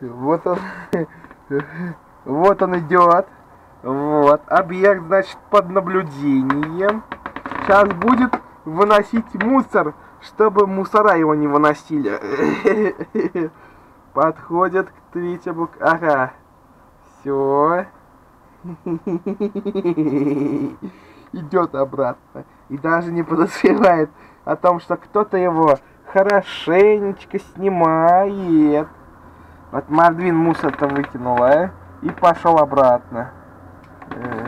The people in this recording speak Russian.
Вот он. Вот он идет. Вот. Объект, значит, под наблюдением. Сейчас будет выносить мусор, чтобы мусора его не выносили. Подходит к третьему... Ага. Все. Идет обратно. И даже не подозревает о том, что кто-то его хорошенечко снимает. Вот Мордвин мусор-то выкинула, а? И пошел обратно. Э -э